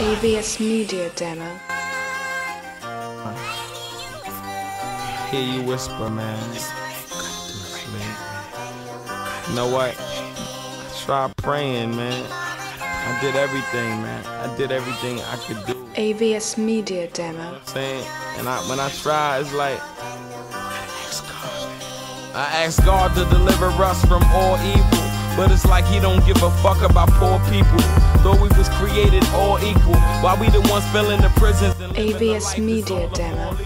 AVS Media Demo. Hear you whisper, man. You know what? I tried praying, man. I did everything, man. I did everything I could do. AVS Media Demo. Saying, and I when I try, it's like I ask God to deliver us from all evil. But it's like he don't give a fuck about poor people. Though we was created all equal. Why we the ones filling the prisons and living the AVS life Media Demo.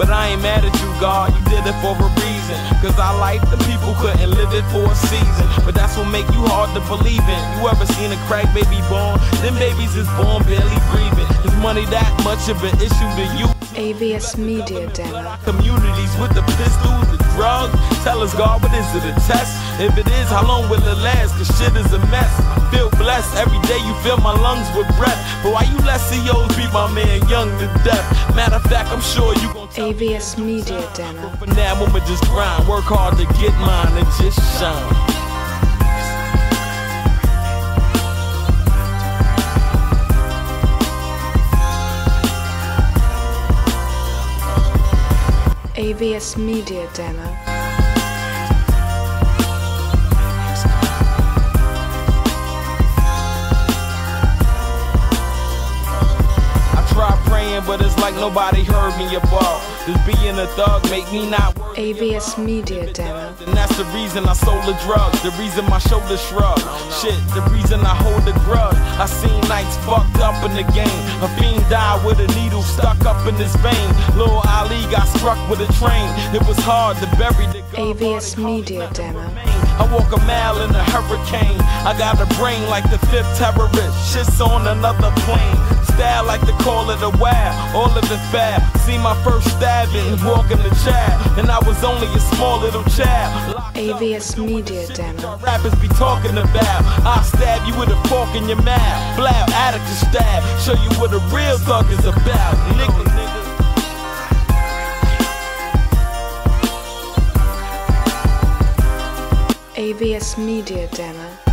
But I ain't mad at you, God. You did it for a reason. Cause our life, the people couldn't live it for a season. But that's what make you hard to believe in. You ever seen a crack baby born? Them babies is born barely breathing. Is money that much of an issue to you? AVS Media Demo. communities with the pistols, the drugs. Tell us, God, what is it, a test? If it is, how long will it last? Cause shit is a mess. Feel blessed every day, you fill my lungs with breath. But why you let CEOs beat my man young to death? Matter of fact, I'm sure you gon' tell me AVS Media Demo. For now, I'ma just grind, work hard to get mine and just shine. AVS Media Demo. I try praying, but it's like nobody heard me above. Just being a thug make me not work. AVS Media Demo. And that's the reason I sold the drugs, the reason my shoulders shrug. Shit, the reason I hold the grudge. I seen nights fucked up in the game. A fiend died with a needle stuck up in his vein. Lil Ali got struck with a train. It was hard to bury the gun, AVS Media Demo. I walk a mile in a hurricane. I got a brain like the fifth terrorist. Shit's on another plane. Style like the call of the wild. All of it's bad. See my first stabbing, walking the child. And I was only a small little child. AVS Media Demo. Rappers be talking about. I'll stab you with a fork in your mouth. Blow, addict to stab. Show you what a real thug is about. Nigga, nigga. AVS Media Demo.